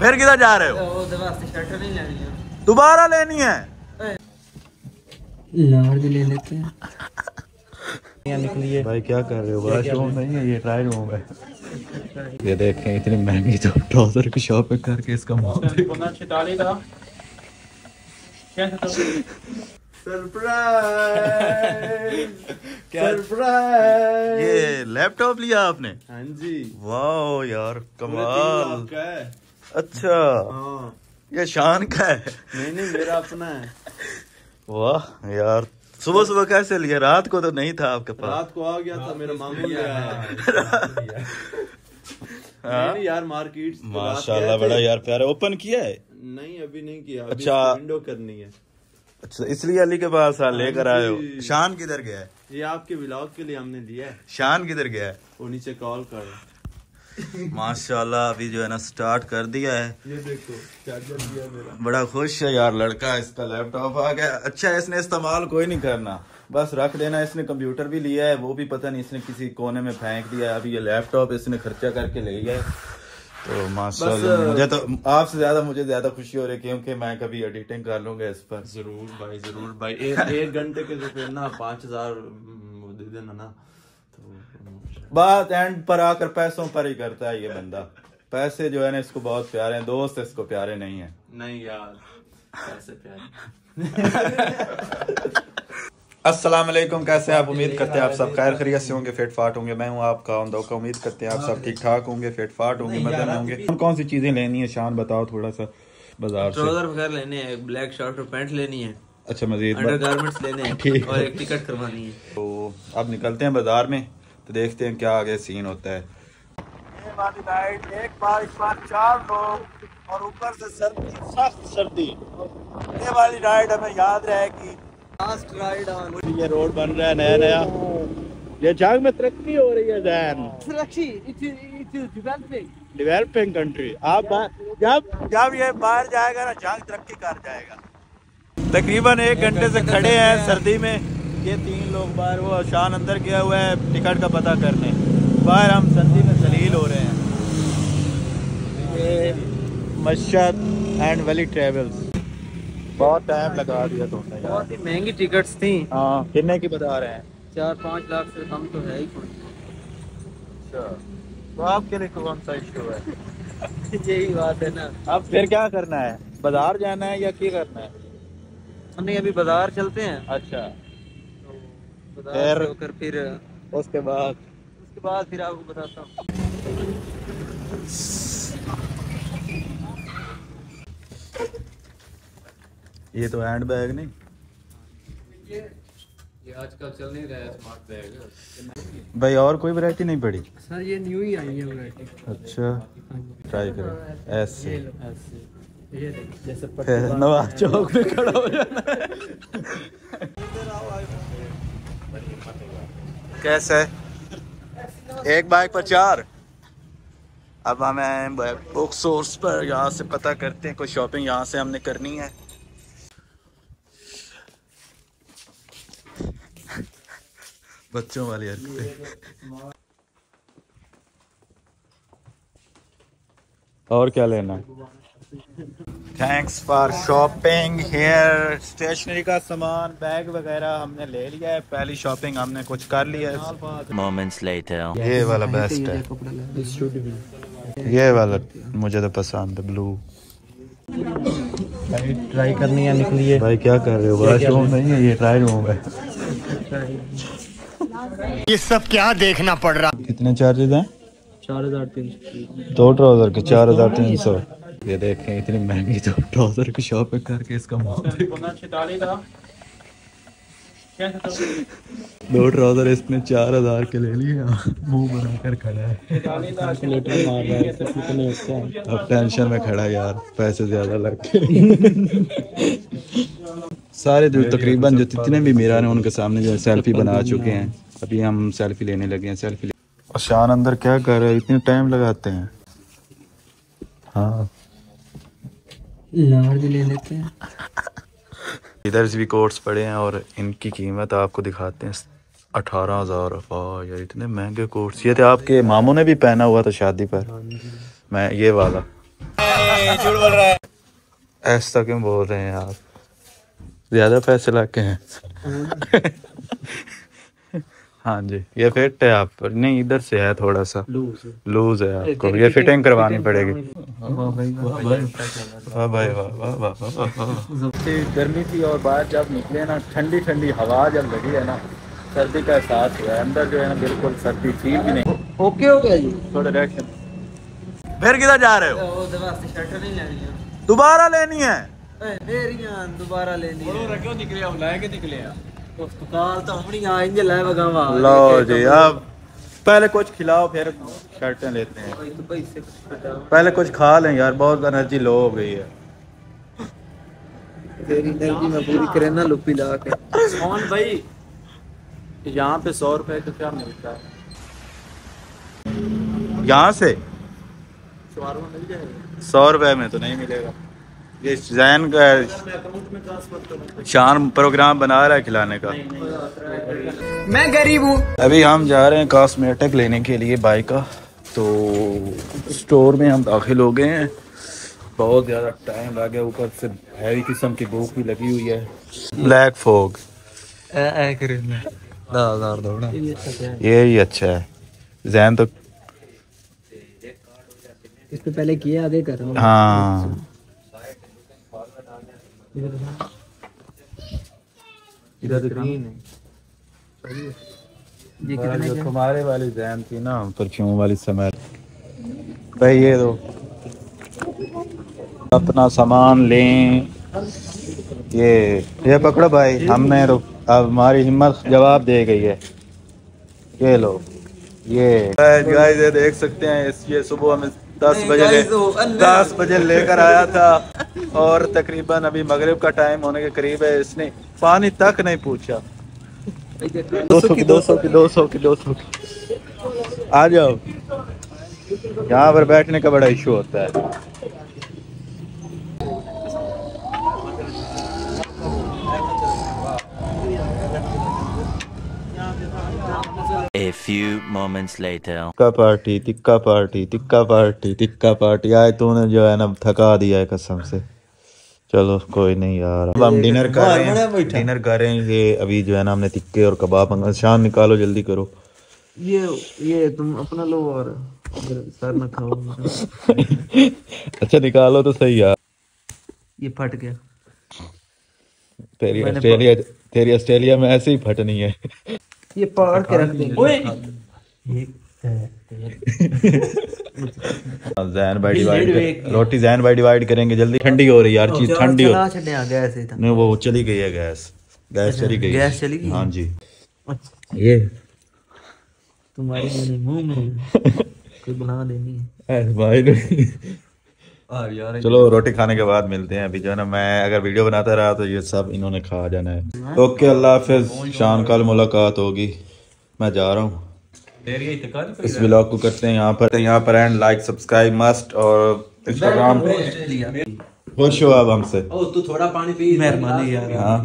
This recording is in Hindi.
फिर किधर जा रहे हो? दोबारा लेनी है? लार्ज ले लेते हैं। भाई क्या कर रहे हो? बड़ा शौक नहीं है ये ट्राई रूम है। ये देखें इतनी महँगी तो ट्राउज़र की शॉपिंग करके इसका सरप्राइज़ सरप्राइज़ ये लैपटॉप लिया आपने? हाँ जी। वाओ यार कमाल। अच्छा। हाँ। ये शान का है। नहीं नहीं मेरा अपना है। वाह यार सुबह सुबह कैसे लिया रात को तो नहीं था आपके पास। रात को आ गया था मेरा मामू ले आया नहीं नहीं यार मार्केट तो माशाल्लाह बड़ा यार प्यारा। ओपन किया है? नहीं अभी नहीं किया। अभी अच्छा। विंडो करनी है। अच्छा इसलिए अली के पास लेकर आए हो। शान किधर गया है? ये आपके व्लॉग के लिए हमने लिया है। शान किधर गया है? वो नीचे कॉल कर। है। माशाल्लाह अभी जो है ना स्टार्ट कर दिया है। ये देखो चार्जर दिया मेरा। बड़ा खुश है यार लड़का इसका लैपटॉप आ गया। अच्छा है इसने इस्तेमाल कोई नहीं करना। बस रख देना इसने कंप्यूटर भी लिया है वो भी पता नहीं इसने किसी कोने में फेंक दिया है। अभी ये लैपटॉप इसने खर्चा करके ले लिया है। तो माशाल्लाह मुझे तो आपसे ज़्यादा मुझे ज़्यादा खुशी हो रही है क्योंकि मैं कभी एडिटिंग कर लूँगा इस पर। ज़रूर भाई ज़रूर भाई। एक घंटे के जो ना पाँच हज़ार दे देना ना। बात एंड पर आकर पैसों पर ही करता है ये बंदा। पैसे जो है ना इसको बहुत प्यारे हैं दोस्त इसको प्यारे नहीं है। नहीं यार ऐसे प्यार। अस्सलाम वालेकुम कैसे आप? उम्मीद करते हैं आप सब खैर खैरियत से होंगे फिट फाट होंगे मैं हूँ आपका उमदा का उम्मीद करते हैं आप सब ठीक ठाक होंगे फिट फाट होंगे मज़े में होंगे। कौन कौन सी चीज़ें लेनी है? शान बताओ थोड़ा सा बाज़ार से। ट्राउज़र वगैरह लेने हैं ब्लैक शर्ट और पैंट लेनी है। अच्छा मजीद अंडर गारमेंट्स लेने हैं और एक टिकट करवानी है। तो अब निकलते हैं बाज़ार में। तो देखते हैं क्या आगे सीन होता है। एक बार इस बार चार लोग और ऊपर से सर्दी सख्त सर्दी। ये वाली राइड हमें याद रहेगी लास्ट राइड ये रोड बन रहा है नया नया। ये जंग में तरक्की हो रही है जैन। डेवलपिंग कंट्री आप जब जब ये बाहर जाएगा ना जंग तरक्की कर जाएगा। तकरीबन एक घंटे से खड़े हैं सर्दी में। ये तीन लोग बाहर वो शान अंदर गया हुआ है टिकट का पता करने। बाहर हम सर्दी में जलील हो रहे हैं। ये मशद एंड वली ट्रेवल्स। बहुत टाइम लगा दिया तुमने यार। बहुत ही महँगी टिकट्स थी। हाँ कितने की बता रहे हैं? चार पाँच लाख से कम तो है ही कोई तो आपके लिए कौन सा इशू है? यही बात है ना। अब फिर क्या करना है? बाज़ार जाना है या क्या करना है? हमने अभी बाज़ार चलते हैं। अच्छा। फिर- होकर फिर। उसके बाद। उसके बाद फिर आपको बताता हूँ। ये तो हैंड बैग नहीं। ये ये आजकल चल नहीं रहा है स्मार्ट बैग। भाई और कोई वैरायटी नहीं पड़ी? सर ये न्यू ही आई है वैरायटी अच्छा ट्राई करो। ऐसे। ये जैसे नवाज़ चौक पे खड़ा हो जाना कैसे? एक बाइक पर चार। अब हमें बुक सोर्स पर यहाँ से पता करते हैं, कोई शॉपिंग यहाँ से हमने करनी है। बच्चों वाली हरकतें। और क्या लेना thanks for shopping here stationery का सामान बैग वगैरह हमने ले लिया है। पहली शॉपिंग हमने कुछ कर लिया है। Moments later. ये वाला बेस्ट है। ये वाला मुझे तो पसंद है ब्लू ट्राई करनी है निकली है। भाई क्या कर रहे हो? वॉशरूम नहीं है ये ट्राई रूम है। ये सब क्या देखना पड़ रहा? कितने चार्जेस हैं? चार हज़ार तीन सौ। दो ट्राउज़र के चार हज़ार तीन सौ। ये देखें इतनी महँगी तो ट्राउज़र की शॉपिंग करके इसका मुँह देखो। दो ट्राउज़र इसने चार हज़ार के ले लिए मुँह बनाकर खड़ा है। कैलकुलेटर मार रहा है। इससे कितने होते हैं? अब टेंशन में खड़ा यार पैसे ज़्यादा लग गए सारे जो तकरीबन जो जितने भी मीरा ने उनके सामने जो सेल्फी बना चुके हैं। अभी हम सेल्फी लेने लगे हैं सेल्फी और शान अंदर क्या कर रहे हैं? इतने टाइम लगाते हैं। हाँ। लार्ज ले लेते हैं। इधर भी कोट्स पड़े हैं और इनकी कीमत आपको दिखाते हैं। अठारह हज़ार यार इतने महँगे कोट्स ये थे आपके मामू ने भी पहना हुआ था शादी पर। मैं ये वाला। है ऐसा क्यों बोल रहे हैं आप? ज़्यादा पैसे लाके हैं। हाँ जी ये फिट है आप पर नहीं इधर से है थोड़ा सा लूज है आपको ये फिटिंग करवानी पड़ेगी गर्मी थी और बाहर जब निकले ना ठंडी ठंडी हवा जब लगी है ना सर्दी का एहसास हुआ है अंदर जो है ना बिल्कुल सर्दी थी भी नहीं ओके हो गया जी थोड़ा रिएक्शन फिर किधर जा रहे हो दोबारा लेनी है दोबारा लेनी है निकले हम लाए के निकले पुरस्कार तो लो जी आप पहले कुछ खिलाओ फिर शर्टें लेते हैं पहले कुछ खा लें यार बहुत एनर्जी लो हो गई है यहाँ पे सौ रुपए का क्या मिलता है यहाँ से सौ रुपए में तो नहीं मिलेगा ये जैन का शान प्रोग्राम बना रहा है खिलाने का। मैं गरीब हूँ। अभी हम जा रहे हैं कॉस्मेटिक लेने के लिए बाइक का। तो स्टोर में हम दाखिल हो गए हैं। बहुत ज़्यादा टाइम लग गया ऊपर से हैवी किस्म की भूख भी लगी हुई है। ब्लैक फोग ये ही अच्छा है। जैन तो इससे पहले किया आगे कर। रहा हूँ। हाँ इधर ग्रीन है। ये कितने जो तुम्हारे वाली जैन थी ना परफ्यूम वाली समय। भाई ये दो। अपना सामान लें। ये ये पकड़ो भाई हमने तो अब हमारी हिम्मत जवाब दे गई है। ये लो। ये। गाइस ये देख सकते हैं इस ये सुबह हमें दस बजे ले दस बजे लेकर आया था और तकरीबन अभी मगरब का टाइम होने के करीब है इसने पानी तक नहीं पूछा। दो सौ की दो सौ की दो सौ की दो सौ की। आ जाओ। यहाँ पर बैठने का बड़ा इशू होता है। A few moments later. Tikka party tikka party tikka party tikka party. आए तूने जो है ना थका दिया है कसम से। चलो कोई नहीं यार। अब हम डिनर कर रहे हैं डिनर कर। रहे हैं ये अभी जो है ना हमने तिक्के और कबाब मंगा शान निकालो जल्दी करो। ये ये तुम अपना लो और सर न खाओ। अच्छा निकालो तो सही यार। ये फट गया। तेरी ऑस्ट्रेलिया तेरी ऑस्ट्रेलिया में ऐसे ही फटनी है। ये पाड़ के रख देंगे। ओए। जैन बाई डिवाइड रोटी जैन बाई डिवाइड करेंगे जल्दी। ठंडी हो रही है यार चीज़ ठंडी हो चला छड़े आ गया ऐसे था। नहीं वो चली गई है गैस। गैस चली गई गैस चली गई? हाँ? जी। अच्छा। ये। तुम्हारे मुँह में कोई बना देनी है। भाई चलो रोटी खाने के बाद मिलते हैं। अभी जो है ना मैं अगर वीडियो बनाता रहा तो ये सब इन्होंने खा जाना है। ओके अल्लाह हाफिज। शाम कल मुलाकात होगी। मैं जा रहा हूँ। इस ब्लॉग को करते हैं यहाँ पर। यहाँ पर एंड लाइक सब्सक्राइब मस्ट और इंस्टाग्राम खुश हो अब हमसे। ओ तू थोड़ा पानी पी। मेहरबानी यार। हाँ।